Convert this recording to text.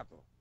zapatos.